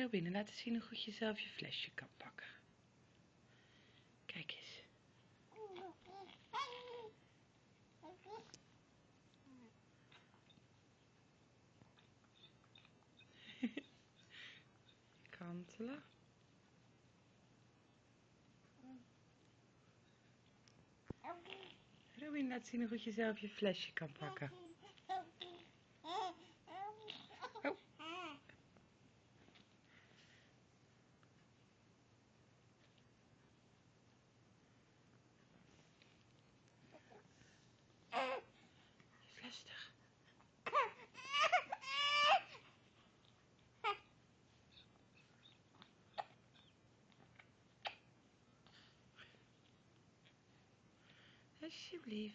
Robin, laat eens zien hoe goed je zelf je flesje kan pakken. Kijk eens. Kantelen. Robin, laat zien hoe goed je zelf je flesje kan pakken. she believes.